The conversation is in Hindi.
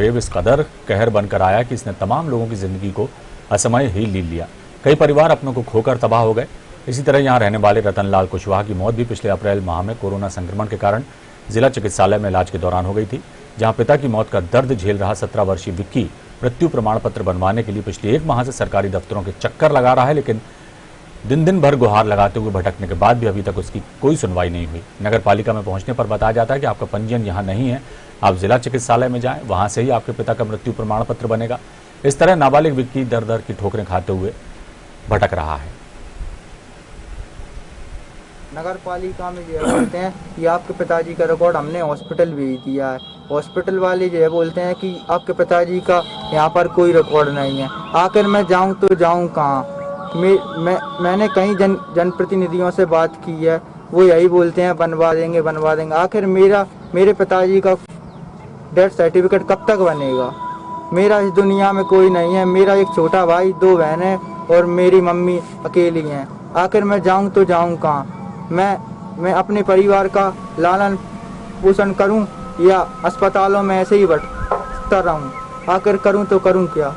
वेव इस कदर कहर बनकर आया कि इसने तमाम लोगों की ज़िंदगी को असमय ही ली लिया। कई परिवार अपनों को खोकर तबाह हो गए। इसी तरह यहाँ रहने वाले रतनलाल कुशवाहा की मौत भी पिछले अप्रैल माह में कोरोना संक्रमण के कारण जिला चिकित्सालय में इलाज के दौरान हो गई थी, जहाँ पिता की मौत का दर्द झेल रहा सत्रह वर्षीय विक्की मृत्यु प्रमाण पत्र बनवाने के लिए पिछले एक माह से सरकारी दफ्तरों के चक्कर लगा रहा है, लेकिन दिन दिन भर गुहार लगाते हुए भटकने के बाद भी अभी तक उसकी कोई सुनवाई नहीं हुई। नगर पालिका में पहुँचने पर बताया जाता है कि आपका पंजीयन यहाँ नहीं है आप जिला चिकित्सालय में जाएँ वहाँ से ही आपके पिता का मृत्यु प्रमाण पत्र बनेगा। इस तरह नाबालिग विक्की दर दर की ठोकरें खाते हुए भटक रहा है। नगर पालिका में जो बोलते हैं कि आपके पिताजी का रिकॉर्ड हमने हॉस्पिटल भेज दिया है। हॉस्पिटल वाले जो है बोलते हैं कि आपके पिताजी का यहाँ पर कोई रिकॉर्ड नहीं है। आखिर मैं जाऊँ तो जाऊँ कहाँ? मैं, मैं मैंने कई जन जनप्रतिनिधियों से बात की है वो यही बोलते हैं बनवा देंगे बनवा देंगे। आखिर मेरा मेरे पिताजी का डेथ सर्टिफिकेट कब तक बनेगा? मेरा इस दुनिया में कोई नहीं है। मेरा एक छोटा भाई, दो बहन है और मेरी मम्मी अकेली हैं। आखिर मैं जाऊँ तो जाऊँ कहाँ? मैं मैं अपने परिवार का लालन पोषण करूँ या अस्पतालों में ऐसे ही भटकता रहूँ? आखिर करूँ तो करूँ क्या?